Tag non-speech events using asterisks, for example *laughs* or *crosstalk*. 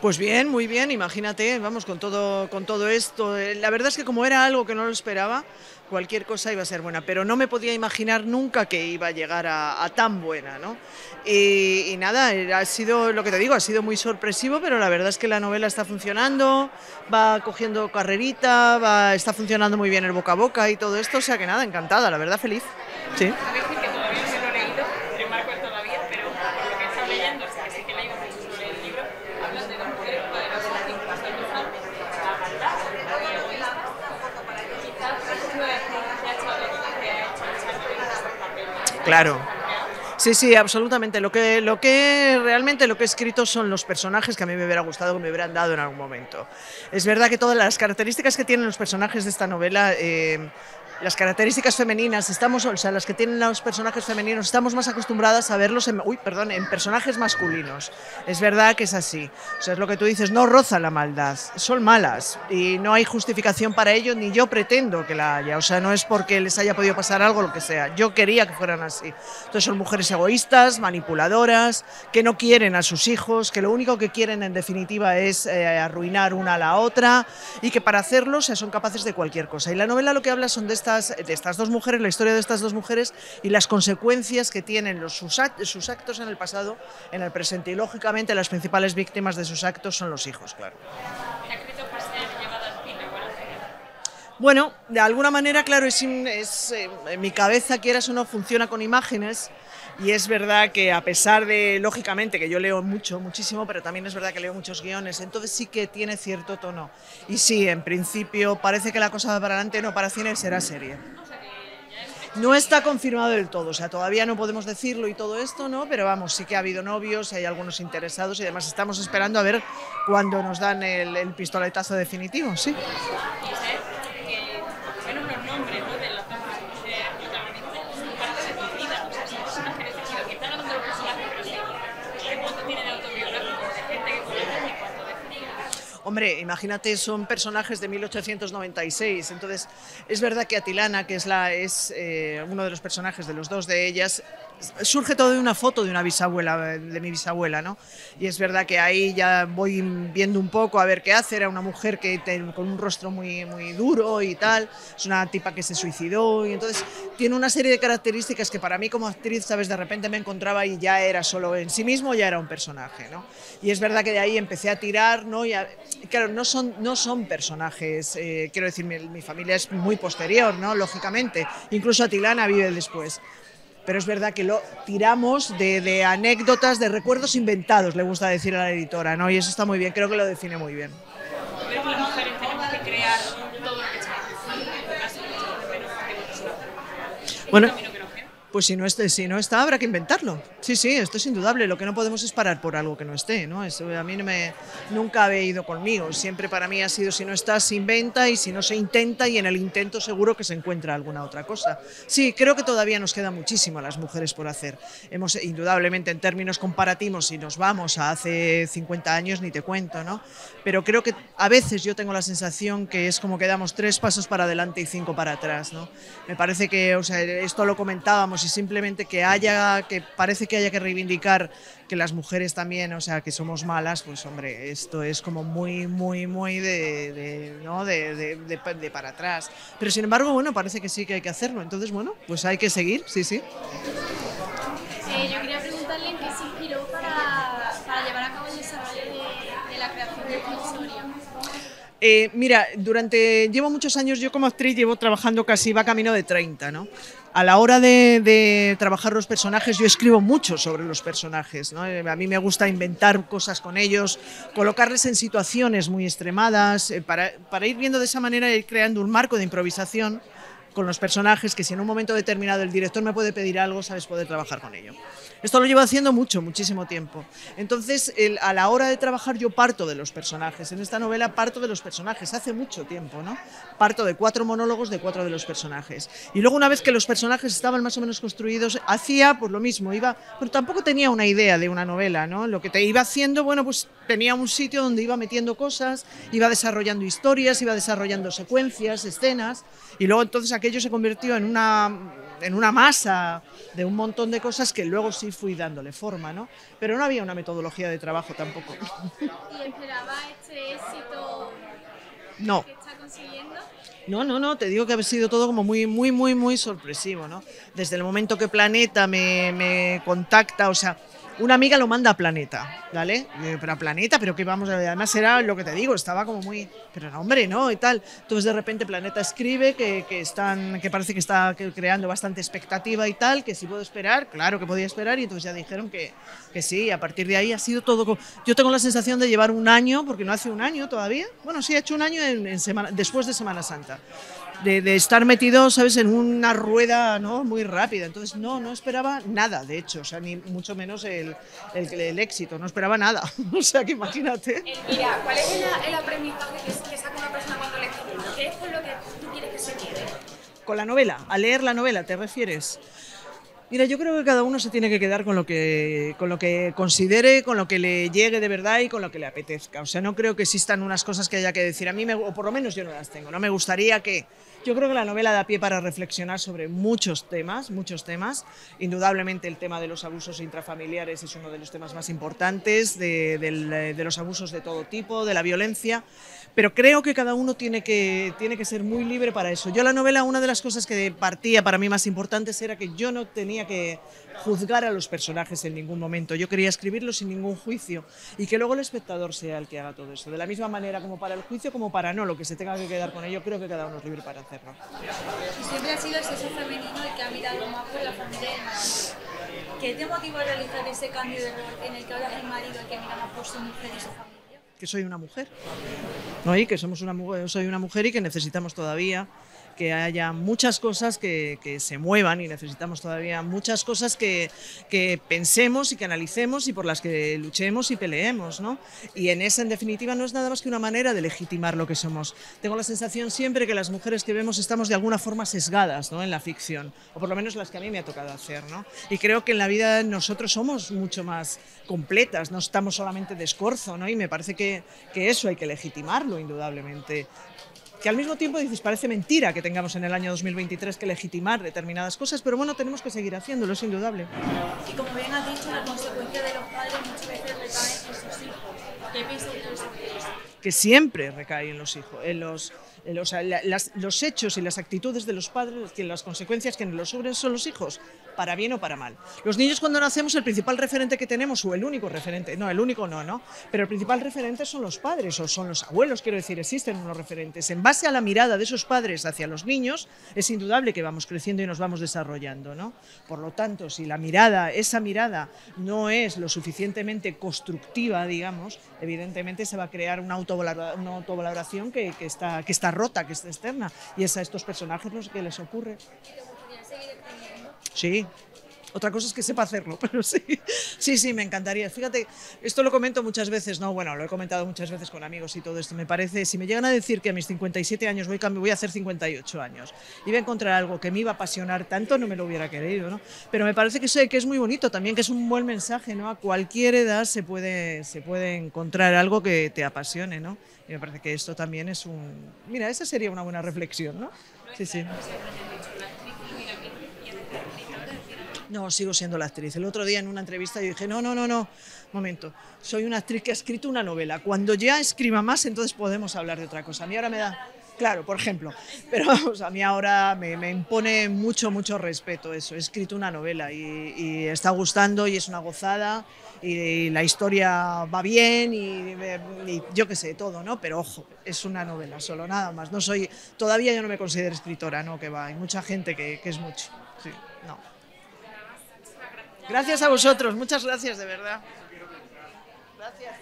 Pues bien, muy bien, imagínate, vamos, con todo, con todo esto. Eh, la verdad es que como era algo que no lo esperaba, cualquier cosa iba a ser buena, pero no me podía imaginar nunca que iba a llegar a, tan buena, ¿no? Y, nada, ha sido, lo que te digo, ha sido muy sorpresivo, pero la verdad es que la novela está funcionando, va cogiendo carrerita, va, está funcionando muy bien el boca a boca y todo esto, o sea que nada, encantada, la verdad, feliz. Sí. Claro. Sí, sí, absolutamente. Lo que, lo que realmente lo que he escrito son los personajes que a mí me hubiera gustado que me hubieran dado en algún momento. Es verdad que todas las características que tienen los personajes de esta novela eh, las características femeninas, estamos, o sea, las que tienen los personajes femeninos, estamos más acostumbradas a verlos en, uy, perdón, en personajes masculinos. Es verdad que es así. O sea, es lo que tú dices, no roza la maldad, son malas y no hay justificación para ello, ni yo pretendo que la haya. O sea, no es porque les haya podido pasar algo, lo que sea. Yo quería que fueran así. Entonces son mujeres egoístas, manipuladoras, que no quieren a sus hijos, que lo único que quieren en definitiva es eh, arruinar una a la otra y que para hacerlo son capaces de cualquier cosa. Y la novela lo que habla son de estas de estas dos mujeres, la historia de estas dos mujeres y las consecuencias que tienen los, sus, actos en el pasado, en el presente. Y lógicamente las principales víctimas de sus actos son los hijos, claro. Bueno, de alguna manera, claro, es, es eh, en mi cabeza, quieras o no, funciona con imágenes y es verdad que a pesar de, lógicamente, que yo leo mucho, muchísimo, pero también es verdad que leo muchos guiones, entonces sí que tiene cierto tono. Y sí, en principio parece que la cosa va para adelante, no para cine, será serie. No está confirmado del todo, o sea, todavía no podemos decirlo y todo esto, ¿no? Pero vamos, sí que ha habido novios, hay algunos interesados y además estamos esperando a ver cuándo nos dan el, el pistoletazo definitivo, sí. Hombre, imagínate, son personajes de 1896, entonces es verdad que Atilana, que es, la, es eh, uno de los personajes de los dos de ellas, surge todo de una foto de una bisabuela, de mi bisabuela, ¿no? Y es verdad que ahí ya voy viendo un poco a ver qué hace. Era una mujer que con un rostro muy, muy duro y tal. Es una tipa que se suicidó y entonces tiene una serie de características que para mí como actriz, sabes, de repente me encontraba y ya era solo en sí mismo, ya era un personaje, ¿no? Y es verdad que de ahí empecé a tirar, ¿no? Y claro, no son, no son personajes, eh, quiero decir, mi, mi, familia es muy posterior, ¿no? Lógicamente. Incluso Atilana vive después pero es verdad que lo tiramos de, anécdotas, de recuerdos inventados, le gusta decir a la editora, ¿no? Y eso está muy bien, creo que lo define muy bien. Bueno, pues si no, esté, si no está, habrá que inventarlo. Sí, sí, esto es indudable. Lo que no podemos es parar por algo que no esté. ¿no? Eso a mí nunca ha ido conmigo. Siempre para mí ha sido si no está, se inventa y si no se intenta y en el intento seguro que se encuentra alguna otra cosa. Sí, creo que todavía nos queda muchísimo a las mujeres por hacer. Hemos, indudablemente, en términos comparativos, si nos vamos a hace 50 años, ni te cuento, ¿no? Pero creo que a veces yo tengo la sensación que es como que damos tres pasos para adelante y cinco para atrás, ¿no? Me parece que, o sea, esto lo comentábamos y simplemente que haya, que parece que haya que reivindicar que las mujeres también, o sea, que somos malas, pues hombre, esto es como muy, muy, muy de, ¿no? de, de, para atrás. Pero sin embargo, bueno, parece que sí que hay que hacerlo. Entonces, bueno, pues hay que seguir, sí, sí. Eh, yo quería preguntarle en qué se inspiró para, para llevar a cabo el desarrollo de, la creación de esta historia. Eh, mira, durante, llevo muchos años, yo como actriz llevo trabajando casi, va camino de 30, ¿no? A la hora de, trabajar los personajes, yo escribo mucho sobre los personajes. A mí me gusta inventar cosas con ellos, colocarles en situaciones muy extremadas, eh, para, para ir viendo de esa manera, ir creando un marco de improvisación con los personajes que si en un momento determinado el director me puede pedir algo, sabes poder trabajar con ello. Esto lo llevo haciendo mucho, muchísimo tiempo. Entonces, a la hora de trabajar yo parto de los personajes. En esta novela parto de los personajes, hace mucho tiempo, ¿no? Parto de cuatro monólogos de cuatro de los personajes. Y luego una vez que los personajes estaban más o menos construidos, hacía pues lo mismo, iba, pero tampoco tenía una idea de una novela, ¿no? Lo que te iba haciendo, bueno, pues tenía un sitio donde iba metiendo cosas, iba desarrollando historias, iba desarrollando secuencias, escenas, y luego entonces aquello se convirtió en una, en una masa de un montón de cosas que luego sí fui dándole forma, ¿no? Pero no había una metodología de trabajo tampoco. ¿Y esperaba este éxito no. que está consiguiendo? No, no, no, te digo que ha sido todo como muy, muy, muy, muy sorpresivo, ¿no? Desde el momento que Planeta me, me contacta, o sea, una amiga lo manda a Planeta, ¿vale? Eh, Pero a Planeta, pero que vamos, además era lo que te digo, estaba como muy, pero no, hombre, ¿no? Y tal. Entonces de repente Planeta escribe que, que están, que parece que está creando bastante expectativa y tal, que si puedo esperar, claro que podía esperar, y entonces ya dijeron que, que sí, a partir de ahí ha sido todo. Yo tengo la sensación de llevar un año, porque no hace un año todavía, bueno, sí, ha hecho un año después de Semana Santa de, de estar metido, ¿sabes?, en una rueda ¿no? muy rápida. Entonces, no, no esperaba nada, de hecho, o sea, ni mucho menos el, el, el éxito, no esperaba nada. *laughs* o sea, que imagínate. Mira, ¿cuál es el, el aprendizaje que, que saca una persona cuando lee este libro? ¿Qué es con lo que tú quieres que se quede? Con la novela, a leer la novela, ¿te refieres? Mira, yo creo que cada uno se tiene que quedar con lo que, con lo que considere, con lo que le llegue de verdad y con lo que le apetezca. O sea, no creo que existan unas cosas que haya que decir. A mí, me, o por lo menos yo no las tengo. No me gustaría que... Yo creo que la novela da pie para reflexionar sobre muchos temas, muchos temas. Indudablemente el tema de los abusos intrafamiliares es uno de los temas más importantes, de, del- de los abusos de todo tipo, de la violencia. Pero creo que cada uno tiene que, tiene que ser muy libre para eso. Yo la novela, una de las cosas que partía para mí más importantes era que yo no tenía que juzgar a los personajes en ningún momento. Yo quería escribirlos sin ningún juicio y que luego el espectador sea el que haga todo eso. De la misma manera como para el juicio como para no, lo que se tenga que quedar con ello, creo que cada uno es libre para hacerlo. Y siempre ha sido el sexo femenino el que ha mirado más por la familia y. ¿Qué te motivó a realizar ese cambio de rol en el que ahora es el marido el que mira más por su mujer y su familia? que soy una mujer. ¿no? Y que somos una mujer, soy una mujer y que necesitamos todavía que haya muchas cosas que, que se muevan y necesitamos todavía muchas cosas que, que pensemos y que analicemos y por las que luchemos y peleemos. ¿no? Y en esa, en definitiva, no es nada más que una manera de legitimar lo que somos. Tengo la sensación siempre que las mujeres que vemos estamos de alguna forma sesgadas ¿no? en la ficción, o por lo menos las que a mí me ha tocado hacer. ¿no? Y creo que en la vida nosotros somos mucho más completas, no estamos solamente de escorzo, ¿no? y me parece que, que eso hay que legitimarlo, indudablemente. Que al mismo tiempo dices, parece mentira que tengamos en el año 2023 que legitimar determinadas cosas, pero bueno, tenemos que seguir haciéndolo, es indudable. Y como bien has dicho, la consecuencia de los padres muchas veces recae en sus hijos. ¿Qué piensas de eso? que siempre recae en los hijos, en los, en los, los hechos y las actitudes de los padres, las consecuencias que nos los sufren son los hijos, para bien o para mal. Los niños cuando nacemos el principal referente que tenemos, o el único referente, no, el único no, ¿no? Pero el principal referente son los padres o son los abuelos, quiero decir, existen unos referentes. En base a la mirada de esos padres hacia los niños, es indudable que vamos creciendo y nos vamos desarrollando, ¿no? Por lo tanto, si la mirada, esa mirada no es lo suficientemente constructiva, digamos, evidentemente se va a crear una autovalora- una autovaloración que está rota, que está externa. Y es a estos personajes los que les ocurre. Sí. Otra cosa es que sepa hacerlo, *laughs* pero sí. Sí, sí, me encantaría. Fíjate, esto lo comento muchas veces, no, bueno, lo he comentado muchas veces con amigos y todo esto. Me parece, si me llegan a decir que a mis 57 años voy, voy a hacer 58 años y voy a encontrar algo que me iba a apasionar tanto, no me lo hubiera querido, ¿no? Pero me parece que, sé que es muy bonito también, que es un buen mensaje, ¿no? A cualquier edad se puede, se puede encontrar algo que te apasione, ¿no? Y me parece que esto también es un... Mira, esa sería una buena reflexión, ¿no? Sí, sí. No, sigo siendo la actriz. El otro día en una entrevista yo dije, no, no, no, no, momento, soy una actriz que ha escrito una novela. Cuando ya escriba más, entonces podemos hablar de otra cosa. A mí ahora me da, claro, por ejemplo, pero vamos, a mí ahora me, me impone mucho, mucho respeto eso. He escrito una novela y, está gustando y es una gozada y la historia va bien y, y yo qué sé, todo, ¿no? Pero ojo, es una novela solo, nada más. No soy, todavía yo no me considero escritora, ¿no? Que va, hay mucha gente que es mucho. Sí, no. Gracias a vosotros, muchas gracias de verdad. Gracias.